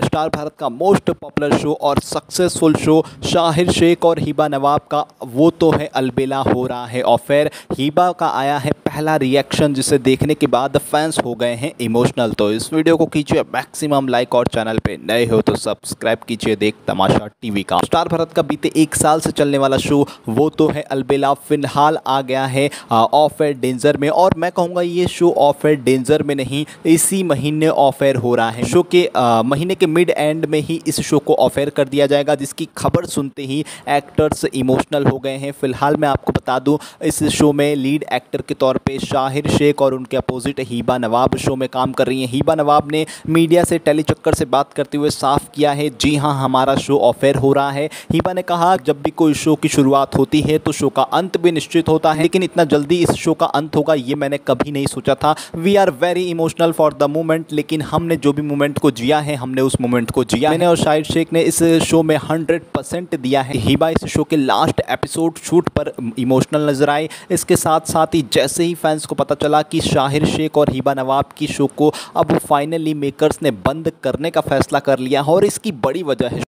Star Bharat का most popular show और successful show Shaheer Sheikh और हिबा नवाब का, वो तो है अलबेला हो रहा है। ऑफेयर हिबा का आया है पहला रिएक्शन जिसे देखने के बाद फैंस हो गए हैं इमोशनल तो इस वीडियो को कीजिए मैक्सिमम लाइक और चैनल पे नए हो तो सब्सक्राइब कीजिए देख तमाशा टीवी का। स्टार भारत का बीते एक साल से चलने वाला शो वो तो है अलबेला फ़िलहाल आ गया है ऑफ़ एयर डेंजर में और मैं कहूँगा ये शो ऑफ़ एयर डेंजर में नहीं इसी महीने ऑफ़ एयर हो रहा है। शो के आ, महीने के मिड एंड में ही इस शो को ऑफ़ एयर कर दिया जाएगा जिसकी खबर सुनते ही एक्टर्स इमोशनल हो गए हैं। फ़िलहाल मैं आपको बता दूँ इस शो में लीड एक्टर के तौर पे शाहिर, शेख और उनके अपोजिट हीबा नवाब शो में काम कर रही हैं। हीबा नवाब ने मीडिया से टेली चक्कर से बात करते हुए साफ़ किया है, जी हाँ हमारा शो ऑफ़ एयर हो रहा है। हीबा ने कहा, जब भी कोई शो की शुरुआत होती है तो शो का अंत भी निश्चित होता है। लेकिन इतना जल्दी इस शो का अंत होगा, ये मैंने कभी नहीं सोचा था। We are very emotional for the moment लेकिन हमने जो भी मोमेंट को जिया है, हमने उस मोमेंट को जिया मैंने और शाहिद शेख ने इस शो में हंड्रेड दिया है। हिबा इस शो के लास्ट एपिसोड शूट पर इमोशनल नज़र आए। इसके साथ साथ ही जैसे ही फैंस को पता चला कि शाहिर शेख और हिबा नवाब की शो को अब फाइनली मेकर्स ने बंद करने का फैसला कर लिया और इसकी बड़ी वजह है।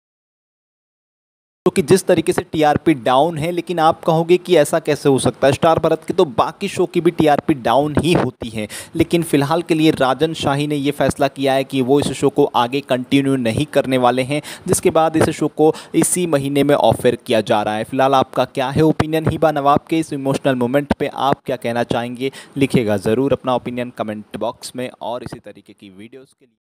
तो कि जिस तरीके से टीआरपी डाउन है, लेकिन आप कहोगे कि ऐसा कैसे हो सकता है? स्टार भारत के तो बाकी शो की भी टीआरपी डाउन ही होती है। लेकिन फ़िलहाल के लिए राजन शाही ने ये फैसला किया है कि वो इस शो को आगे कंटिन्यू नहीं करने वाले हैं, जिसके बाद इस शो को इसी महीने में ऑफ़र किया जा रहा है। फ़िलहाल आपका क्या है ओपिनियन हिबा नवाब के इस इमोशनल मोमेंट पर आप क्या कहना चाहेंगे? लिखेगा ज़रूर अपना ओपिनियन कमेंट बॉक्स में और इसी तरीके की वीडियोज़ के लिए।